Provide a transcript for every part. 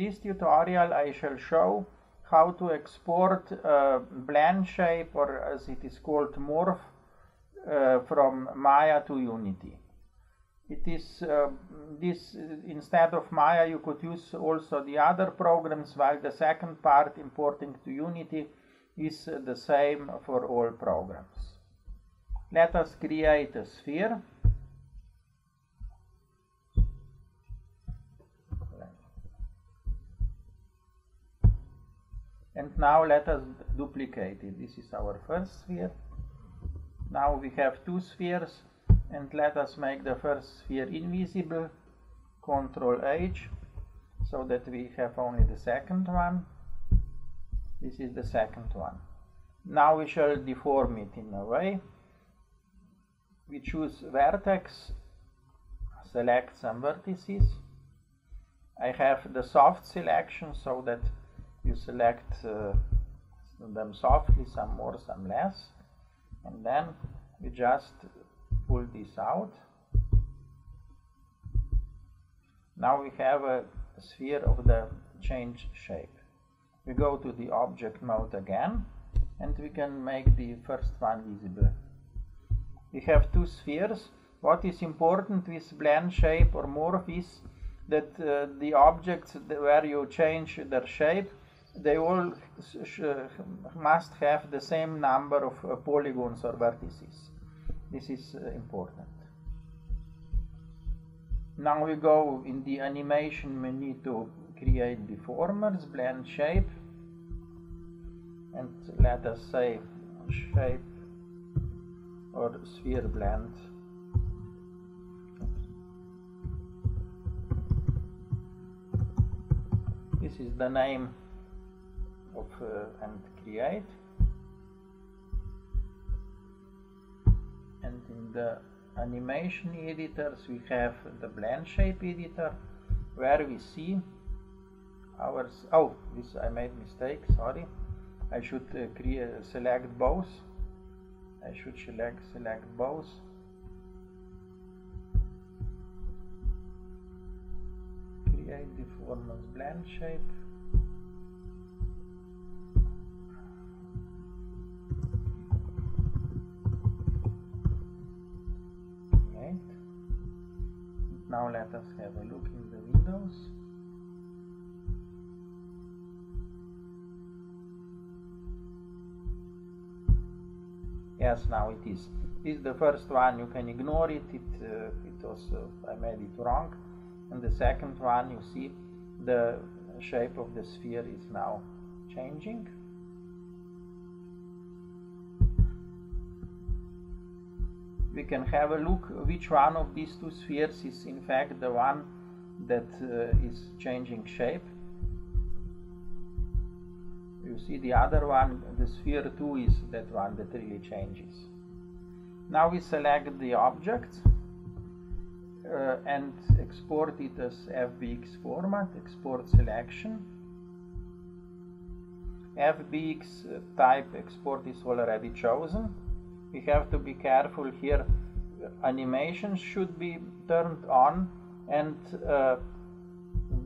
this tutorial I shall show how to export a blend shape or as it is called morph uh, from Maya to Unity. It is uh, this instead of Maya you could use also the other programs while the second part importing to Unity is the same for all programs. Let us create a sphere. And now let us duplicate it. This is our first sphere. Now we have two spheres and let us make the first sphere invisible. Control H so that we have only the second one. This is the second one. Now we shall deform it in a way. We choose vertex, select some vertices. I have the soft selection so that you select uh, them softly, some more, some less. And then you just pull this out. Now we have a sphere of the change shape. We go to the object mode again and we can make the first one visible. We have two spheres. What is important with blend shape or morph is that uh, the objects where you change their shape they all must have the same number of uh, polygons or vertices. This is uh, important. Now we go in the animation menu to create deformers, blend shape, and let us say shape or sphere blend. This is the name of uh, and create. And in the animation editors we have the blend shape editor where we see our oh this I made mistake sorry. I should uh, create select both. I should select select both. Create deformers blend shape Now let us have a look in the windows. Yes, now it is. This is the first one, you can ignore it, it, uh, it was, uh, I made it wrong. And the second one, you see the shape of the sphere is now changing. We can have a look which one of these two spheres is in fact the one that uh, is changing shape. You see the other one the sphere 2 is that one that really changes. Now we select the object uh, and export it as FBX format export selection. FBX type export is already chosen we have to be careful here. Animations should be turned on and uh,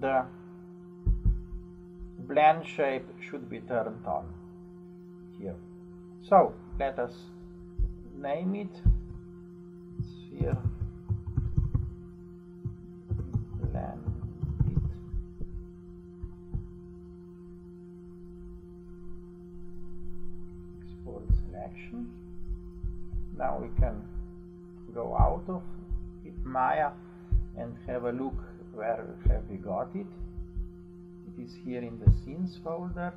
the blend shape should be turned on here. So let us name it. Sphere now we can go out of Maya and have a look where have we got it. It is here in the scenes folder.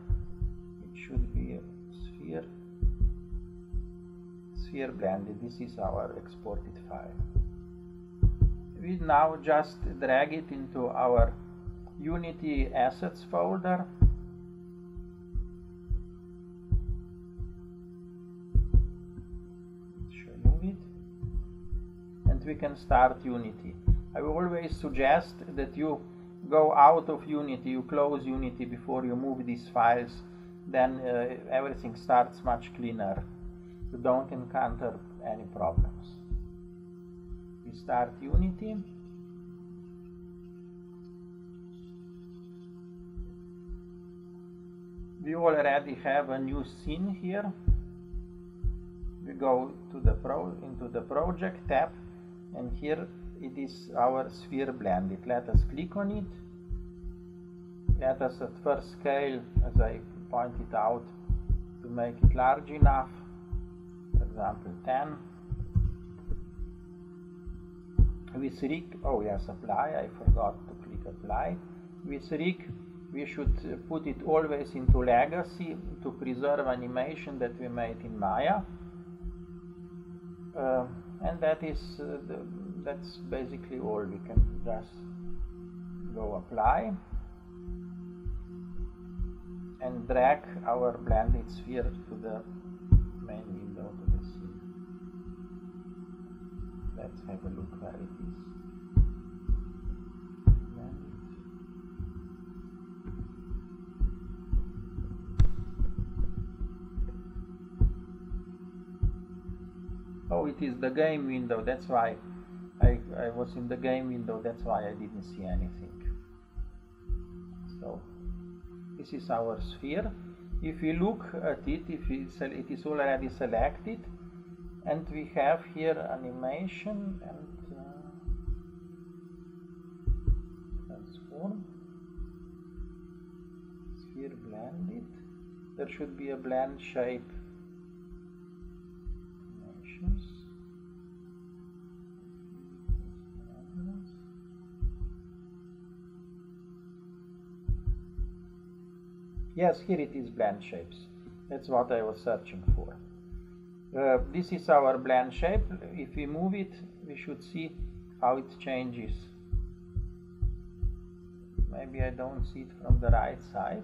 It should be a sphere. Sphere blended this is our exported file. We now just drag it into our unity assets folder we can start Unity. I always suggest that you go out of Unity, you close Unity before you move these files, then uh, everything starts much cleaner. You don't encounter any problems. We start Unity. we already have a new scene here we go to the pro into the project tab and here it is our sphere blended let us click on it. Let us at first scale as I pointed out to make it large enough. For example 10 with rig oh yes apply I forgot to click apply. With rig we should put it always into legacy to preserve animation that we made in Maya. Uh, and that is uh, the, that's basically all we can just go apply and drag our blended sphere to the main window to the scene. Let's have a look where it is. Oh, it is the game window, that's why I, I was in the game window, that's why I didn't see anything. So, this is our sphere. If we look at it, if it is already selected, and we have here animation and uh, transform, sphere blended. There should be a blend shape Yes, here it is blend shapes. That's what I was searching for. Uh, this is our blend shape. If we move it, we should see how it changes. Maybe I don't see it from the right side.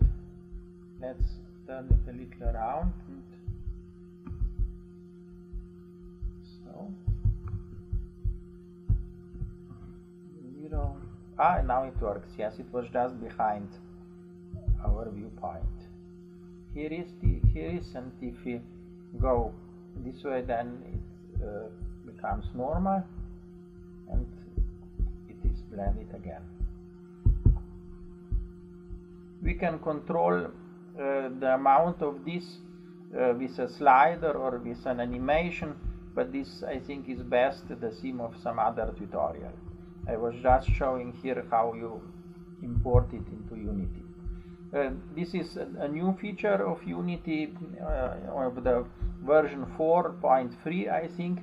Let's turn it a little around. So. Zero. Ah, now it works. Yes, it was just behind our viewpoint. Here is the here is and if we go this way then it uh, becomes normal and it is blended again. We can control uh, the amount of this uh, with a slider or with an animation but this I think is best the theme of some other tutorial. I was just showing here how you import it into Unity. Uh, this is a, a, new feature of Unity uh, of the version 4.3 I think.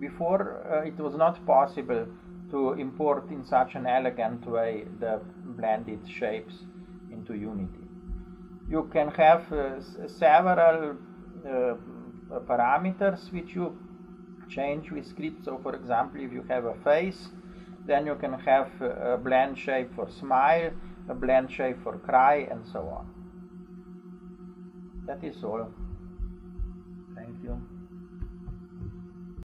Before uh, it was not possible to import in such an elegant way the blended shapes into Unity. You can have uh, several uh, parameters which you change with script. So for example, if you have a face, then you can have a blend shape for smile, a blend shape for cry, and so on. That is all. Thank you.